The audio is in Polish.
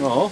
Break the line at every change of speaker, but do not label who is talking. No.